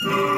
Mm-hmm.